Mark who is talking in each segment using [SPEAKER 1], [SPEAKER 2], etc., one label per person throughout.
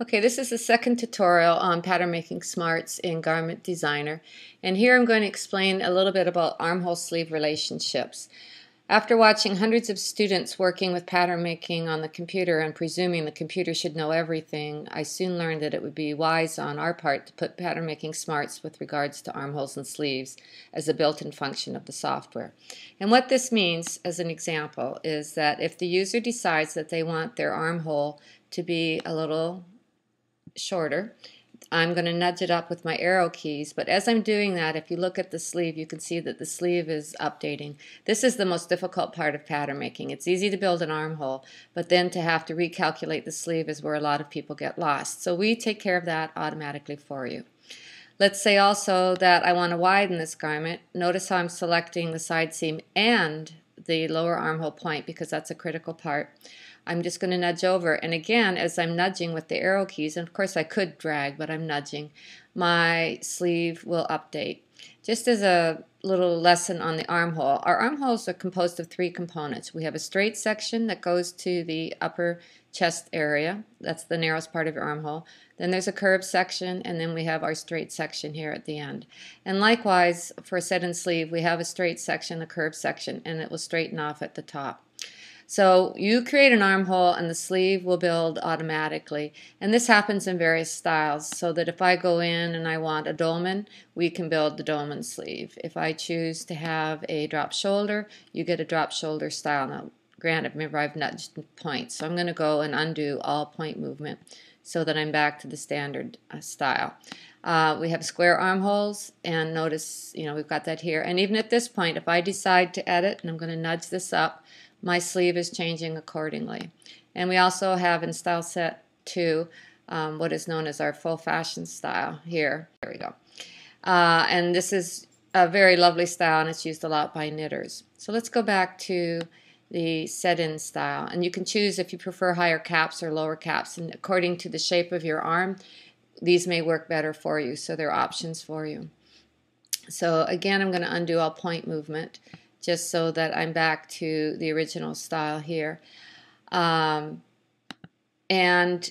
[SPEAKER 1] Okay, this is the second tutorial on pattern making smarts in Garment Designer and here I'm going to explain a little bit about armhole sleeve relationships. After watching hundreds of students working with pattern making on the computer and presuming the computer should know everything, I soon learned that it would be wise on our part to put pattern making smarts with regards to armholes and sleeves as a built-in function of the software. And what this means, as an example, is that if the user decides that they want their armhole to be a little shorter. I'm going to nudge it up with my arrow keys, but as I'm doing that, if you look at the sleeve, you can see that the sleeve is updating. This is the most difficult part of pattern making. It's easy to build an armhole, but then to have to recalculate the sleeve is where a lot of people get lost. So we take care of that automatically for you. Let's say also that I want to widen this garment. Notice how I'm selecting the side seam and the lower armhole point because that's a critical part. I'm just going to nudge over. And again, as I'm nudging with the arrow keys, and of course I could drag, but I'm nudging, my sleeve will update. Just as a little lesson on the armhole, our armholes are composed of three components. We have a straight section that goes to the upper chest area. That's the narrowest part of your armhole. Then there's a curved section, and then we have our straight section here at the end. And likewise, for a set-in sleeve, we have a straight section, a curved section, and it will straighten off at the top. So you create an armhole and the sleeve will build automatically. And this happens in various styles so that if I go in and I want a dolman, we can build the dolman sleeve. If I choose to have a drop shoulder, you get a drop shoulder style. Now, granted, remember I've nudged points, so I'm going to go and undo all point movement so that I'm back to the standard uh, style. Uh, we have square armholes, and notice, you know, we've got that here. And even at this point, if I decide to edit, and I'm going to nudge this up, my sleeve is changing accordingly. And we also have in style set 2 um, what is known as our full fashion style here. There we go. Uh, and this is a very lovely style and it's used a lot by knitters. So let's go back to the set-in style and you can choose if you prefer higher caps or lower caps and according to the shape of your arm these may work better for you so there are options for you. So again I'm going to undo all point movement just so that I'm back to the original style here. Um, and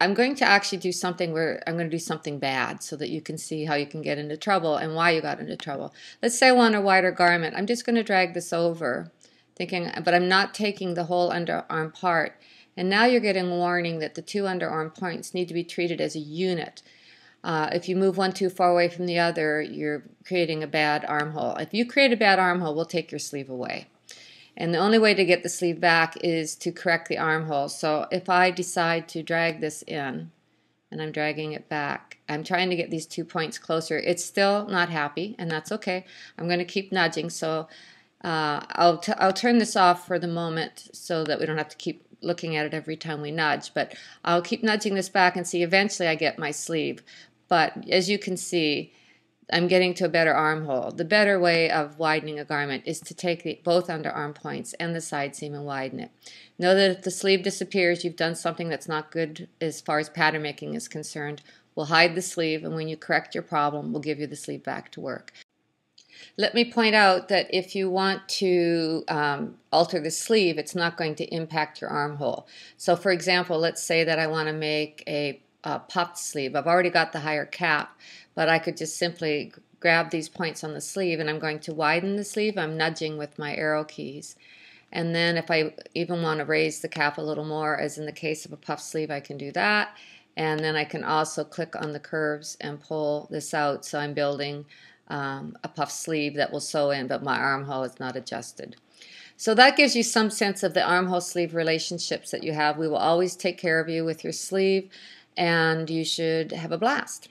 [SPEAKER 1] I'm going to actually do something where I'm going to do something bad so that you can see how you can get into trouble and why you got into trouble. Let's say I want a wider garment. I'm just going to drag this over, thinking, but I'm not taking the whole underarm part. And now you're getting warning that the two underarm points need to be treated as a unit. Uh, if you move one too far away from the other, you're creating a bad armhole. If you create a bad armhole, we'll take your sleeve away. And the only way to get the sleeve back is to correct the armhole. So if I decide to drag this in, and I'm dragging it back, I'm trying to get these two points closer. It's still not happy, and that's okay. I'm going to keep nudging. So uh, I'll, I'll turn this off for the moment so that we don't have to keep looking at it every time we nudge. But I'll keep nudging this back and see eventually I get my sleeve. But as you can see, I'm getting to a better armhole. The better way of widening a garment is to take the, both underarm points and the side seam and widen it. Know that if the sleeve disappears, you've done something that's not good as far as pattern making is concerned. We'll hide the sleeve, and when you correct your problem, we'll give you the sleeve back to work. Let me point out that if you want to um, alter the sleeve, it's not going to impact your armhole. So for example, let's say that I want to make a uh, puffed sleeve. I've already got the higher cap, but I could just simply grab these points on the sleeve and I'm going to widen the sleeve. I'm nudging with my arrow keys. And then if I even want to raise the cap a little more, as in the case of a puff sleeve, I can do that. And then I can also click on the curves and pull this out so I'm building um, a puff sleeve that will sew in, but my armhole is not adjusted. So that gives you some sense of the armhole sleeve relationships that you have. We will always take care of you with your sleeve and you should have a blast.